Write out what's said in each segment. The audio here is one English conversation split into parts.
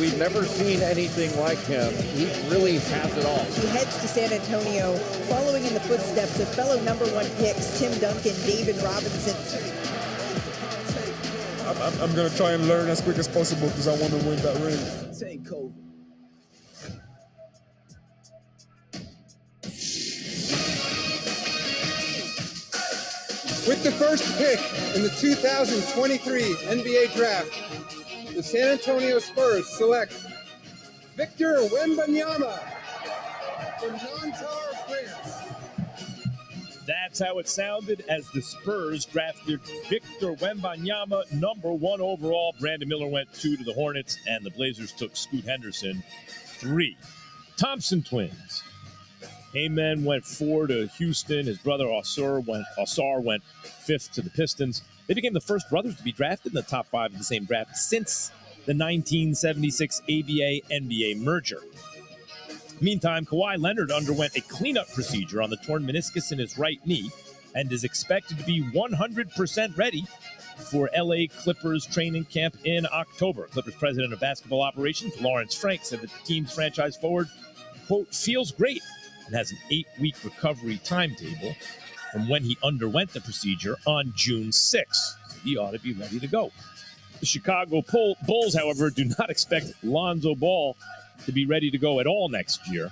we've never seen anything like him. He really has it all. He heads to San Antonio, following in the footsteps of fellow number one picks Tim Duncan, David Robinson. I'm, I'm going to try and learn as quick as possible because I want to win that ring. Take COVID. With the first pick in the 2023 NBA Draft, the San Antonio Spurs select Victor Wembanyama from Nanterre, France. That's how it sounded as the Spurs drafted Victor Wembanyama, number one overall. Brandon Miller went two to the Hornets, and the Blazers took Scoot Henderson, three. Thompson twins. Amen went four to Houston. His brother Ausar went Ausar went fifth to the Pistons. They became the first brothers to be drafted in the top five of the same draft since the 1976 ABA NBA merger. Meantime, Kawhi Leonard underwent a cleanup procedure on the torn meniscus in his right knee and is expected to be 100% ready for LA Clippers training camp in October. Clippers president of basketball operations, Lawrence Frank, said that the team's franchise forward, quote, feels great has an eight week recovery timetable from when he underwent the procedure on June 6th. He ought to be ready to go. The Chicago Bulls, however, do not expect Lonzo Ball to be ready to go at all next year.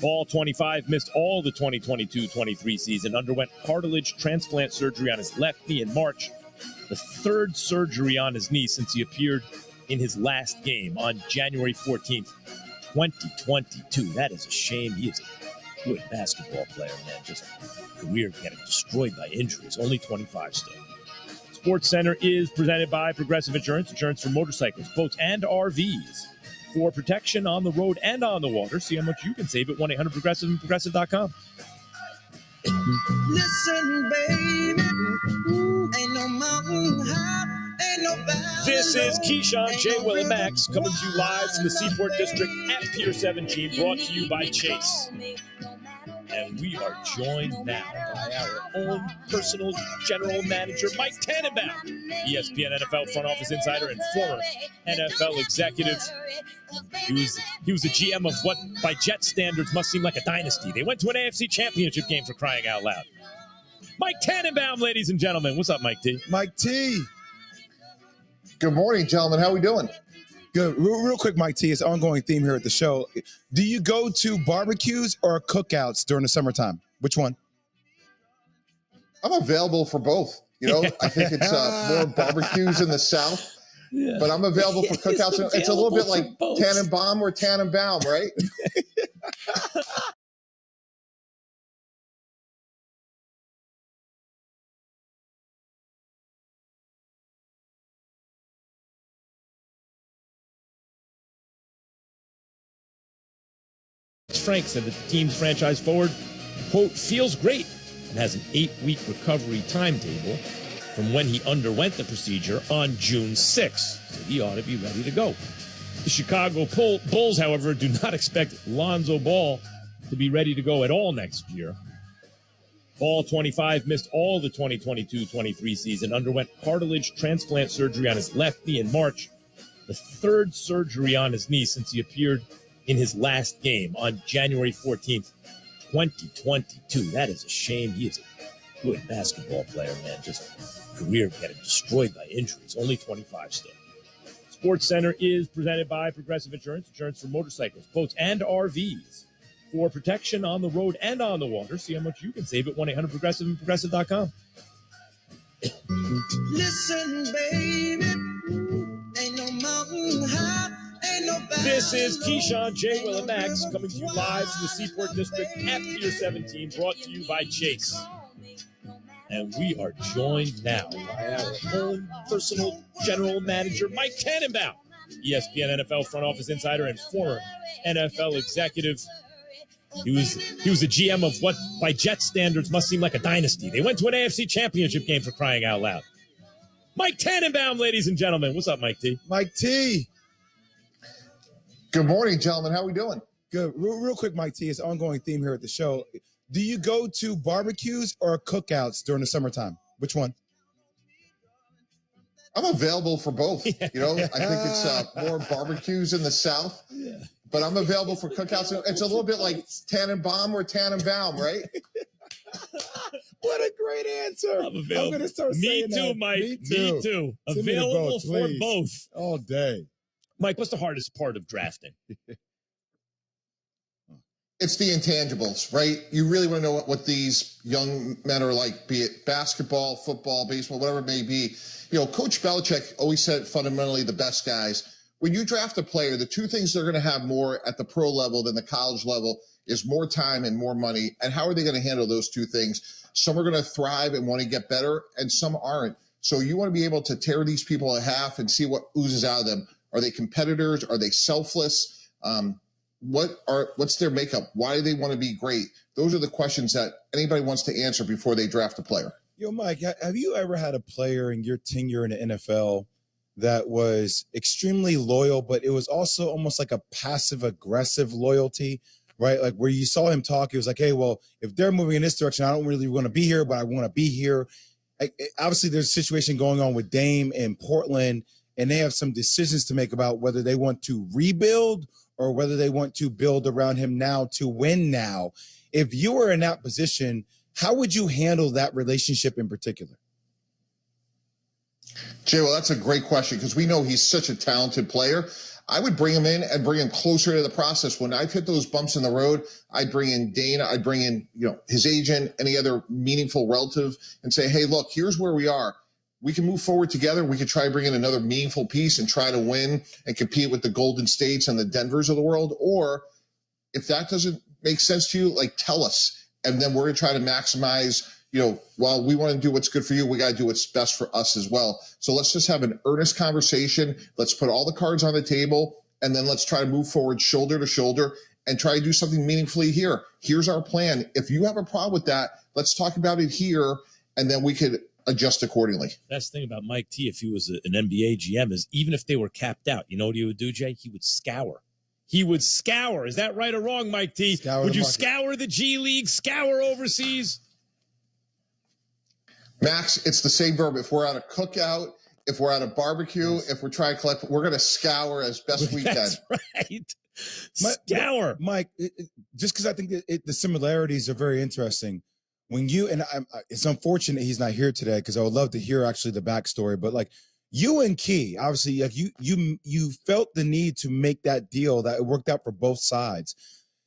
Ball 25 missed all the 2022 23 season, underwent cartilage transplant surgery on his left knee in March, the third surgery on his knee since he appeared in his last game on January 14th, 2022. That is a shame. He is a good basketball player, man. Just career getting destroyed by injuries. Only 25 still. Sports Center is presented by Progressive Insurance, insurance for motorcycles, boats, and RVs. For protection on the road and on the water, see how much you can save at 1 800 Progressive and Progressive.com. Listen, baby, ain't no mountain high, ain't no valley This is Keyshawn, J. Will, and Max coming to you live from the Seaport District at Pier 17, brought to you by Chase. And we are joined now by our own personal general manager, Mike Tannenbaum, ESPN NFL front office insider and former NFL executive. He was he was the GM of what, by Jet standards, must seem like a dynasty. They went to an AFC Championship game for crying out loud. Mike Tannenbaum, ladies and gentlemen, what's up, Mike T? Mike T. Good morning, gentlemen. How are we doing? Good. Real, real quick, Mike T. It's an ongoing theme here at the show. Do you go to barbecues or cookouts during the summertime? Which one? I'm available for both. You know, I think it's uh, more barbecues in the South, Yeah. but I'm available for cookouts. It's a little bit like both. Tannenbaum or Tannenbaum, right? Frank said that the team's franchise forward, quote, feels great and has an eight week recovery timetable from when he underwent the procedure on June 6th. So he ought to be ready to go. The Chicago Bulls, however, do not expect Lonzo Ball to be ready to go at all next year. Ball 25 missed all the 2022 23 season, underwent cartilage transplant surgery on his left knee in March, the third surgery on his knee since he appeared in his last game on January 14th, 2022. That is a shame. He is a good basketball player, man. Just career getting destroyed by injuries. Only 25 still. Sports Center is presented by Progressive Insurance, insurance for motorcycles, boats, and RVs. For protection on the road and on the water, see how much you can save at 1 800 Progressive and Progressive.com. Listen, baby, This is Keyshawn, J. Will, and Max coming to you live from the Seaport District at Pier 17, brought to you by Chase. And we are joined now by our own personal general manager, Mike Tannenbaum, ESPN NFL front office insider and former NFL executive. He was he was the GM of what, by Jet standards, must seem like a dynasty. They went to an AFC Championship game for crying out loud. Mike Tannenbaum, ladies and gentlemen, what's up, Mike T? Mike T. Good morning, gentlemen. How are we doing? Good. Real, real quick, Mike T. It's an ongoing theme here at the show. Do you go to barbecues or cookouts during the summertime? Which one? I'm available for both. You know, I think it's uh, more barbecues in the South, but I'm available for cookouts. It's a little bit like Tannenbaum or Tannenbaum, right? What a great answer. I'm available. gonna start Me saying too, that. Mike. Me Me too. too. Me the Available both, for please. both. All day. Mike, what's the hardest part of drafting? It's the intangibles, right? You really want to know what, what these young men are like, be it basketball, football, baseball, whatever it may be. You know, Coach Belichick always said fundamentally the best guys. When you draft a player, the two things they're going to have more at the pro level than the college level is more time and more money. And how are they going to handle those two things? Some are going to thrive and want to get better, and some aren't. So you want to be able to tear these people in half and see what oozes out of them. Are they competitors? Are they selfless? Um, what are what's their makeup? Why do they want to be great? Those are the questions that anybody wants to answer before they draft a player. Yo, Mike, have you ever had a player in your tenure in the NFL that was extremely loyal, but it was also almost like a passive aggressive loyalty, right? Like where you saw him talk, it was like, hey, well, if they're moving in this direction, I don't really want to be here, but I want to be here. Obviously, there's a situation going on with Dame in Portland, and they have some decisions to make about whether they want to rebuild or whether they want to build around him now to win now. If you were in that position, how would you handle that relationship in particular? Jay, well, that's a great question because we know he's such a talented player. I would bring him in and bring him closer to the process. When I've hit those bumps in the road, I'd bring in Dana, I'd bring in, you know, his agent, any other meaningful relative, and say, hey, look, here's where we are. We can move forward together. We could try to bring in another meaningful piece and try to win and compete with the Golden States and the Denvers of the world. Or if that doesn't make sense to you, like tell us. And then we're to try to maximize, you know, while we want to do what's good for you, we got to do what's best for us as well. So let's just have an earnest conversation. Let's put all the cards on the table and then let's try to move forward shoulder to shoulder and try to do something meaningfully here. Here's our plan. If you have a problem with that, let's talk about it here and then we could adjust accordingly. That's the thing about Mike T. If he was a- an NBA GM, is even if they were capped out, you know what he would do, Jay? He would scour. He would scour. Is that right or wrong, Mike T? Scour would you market. scour the G League, scour overseas? Max, it's the same verb. If we're at a cookout, if we're at a barbecue, if we're trying to collect, we're going to scour as best we can. That's right. My- Scour. Mike, it, it- just because I think that it, the similarities are very interesting. When you and I, I- uh, it's unfortunate he's not here today because I would love to hear actually the backstory. But like you and Key, obviously, like you you you felt the need to make that deal that it worked out for both sides.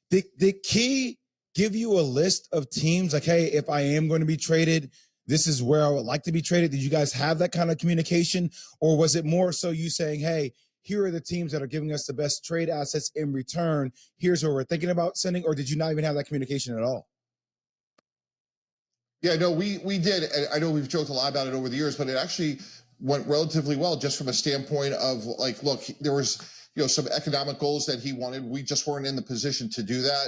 Did did Key give you a list of teams like, hey, if I am going to be traded, this is where I would like to be traded? Did you guys have that kind of communication, or was it more so you saying, hey? Here are the teams that are giving us the best trade assets in return. Here's what we're thinking about sending, or did you not even have that communication at all? Yeah, no, we we did. And I know we've joked a lot about it over the years, but it actually went relatively well, just from a standpoint of like, look, there was you know some economic goals that he wanted. We just weren't in the position to do that.